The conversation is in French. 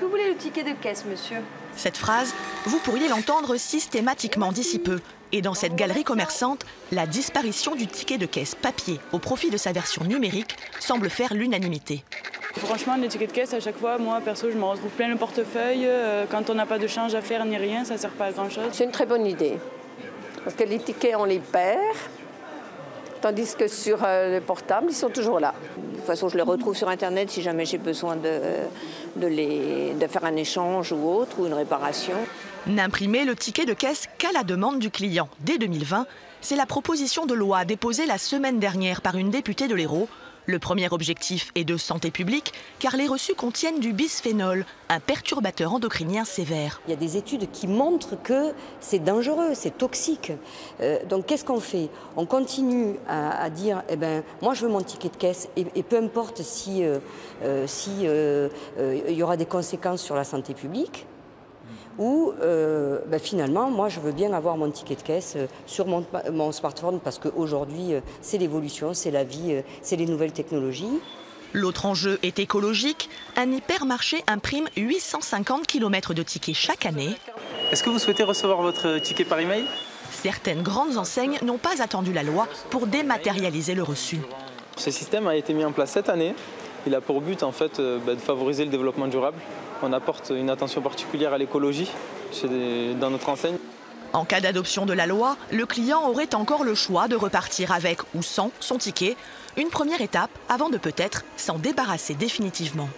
que vous voulez le ticket de caisse, monsieur Cette phrase, vous pourriez l'entendre systématiquement d'ici peu. Et dans cette galerie commerçante, la disparition du ticket de caisse papier au profit de sa version numérique semble faire l'unanimité. Franchement, les tickets de caisse, à chaque fois, moi, perso, je me retrouve plein le portefeuille. Euh, quand on n'a pas de change à faire ni rien, ça ne sert pas à grand-chose. C'est une très bonne idée. Parce que les tickets, on les perd. Tandis que sur euh, le portable, ils sont toujours là. De toute façon, je les retrouve sur Internet si jamais j'ai besoin de, de, les, de faire un échange ou autre, ou une réparation. N'imprimer le ticket de caisse qu'à la demande du client dès 2020, c'est la proposition de loi déposée la semaine dernière par une députée de l'Hérault le premier objectif est de santé publique, car les reçus contiennent du bisphénol, un perturbateur endocrinien sévère. Il y a des études qui montrent que c'est dangereux, c'est toxique. Euh, donc qu'est-ce qu'on fait? On continue à, dire, eh ben, moi je veux mon ticket de caisse, et, peu importe si, euh, euh, y aura des conséquences sur la santé publique ou euh, ben, finalement, moi, je veux bien avoir mon ticket de caisse euh, sur mon, smartphone parce qu'aujourd'hui, euh, c'est l'évolution, c'est la vie, c'est les nouvelles technologies. L'autre enjeu est écologique. Un hypermarché imprime 850 km de tickets chaque année. Est-ce que vous souhaitez recevoir votre ticket par email? Certaines grandes enseignes n'ont pas attendu la loi pour dématérialiser le reçu. Ce système a été mis en place cette année. Il a pour but en fait ben, de favoriser le développement durable on apporte une attention particulière à l'écologie dans notre enseigne. En cas d'adoption de la loi, le client aurait encore le choix de repartir avec ou sans son ticket, une première étape avant de peut-être s'en débarrasser définitivement.